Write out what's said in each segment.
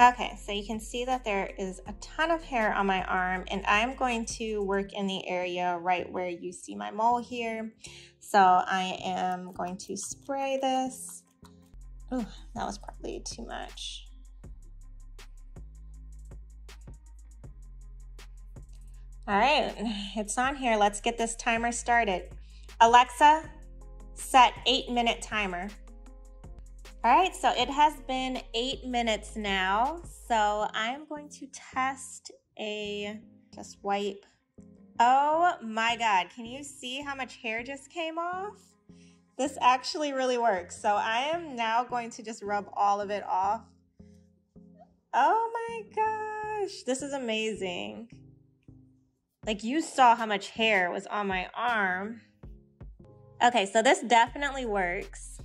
Okay, so you can see that there is a ton of hair on my arm and I'm going to work in the area right where you see my mole here. So I am going to spray this. Oh, that was probably too much. All right, it's on here. Let's get this timer started. Alexa, set eight minute timer. All right, so it has been eight minutes now. So I'm going to test a, just wipe. Oh my God, can you see how much hair just came off? This actually really works. So I am now going to just rub all of it off. Oh my gosh, this is amazing. Like you saw how much hair was on my arm. Okay, so this definitely works.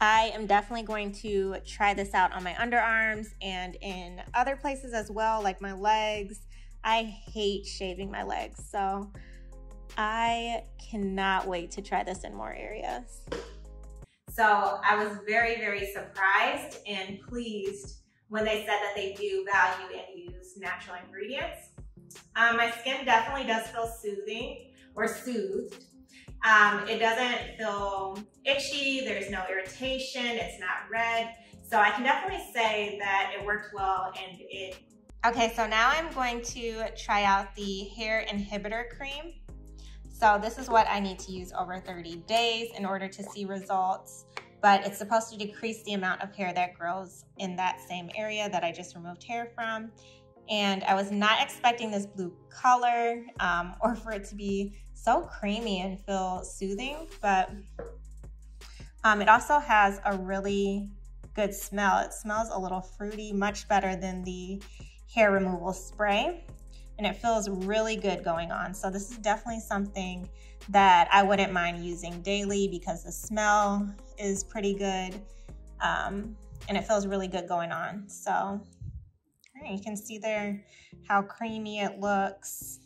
I am definitely going to try this out on my underarms and in other places as well, like my legs. I hate shaving my legs, so I cannot wait to try this in more areas. So I was very, very surprised and pleased when they said that they do value and use natural ingredients. Um, my skin definitely does feel soothing or soothed. Um, it doesn't feel itchy, there's no irritation, it's not red. So I can definitely say that it worked well and it... Okay, so now I'm going to try out the hair inhibitor cream. So this is what I need to use over 30 days in order to see results, but it's supposed to decrease the amount of hair that grows in that same area that I just removed hair from and I was not expecting this blue color um, or for it to be so creamy and feel soothing, but um, it also has a really good smell. It smells a little fruity, much better than the hair removal spray, and it feels really good going on. So this is definitely something that I wouldn't mind using daily because the smell is pretty good um, and it feels really good going on. So you can see there how creamy it looks.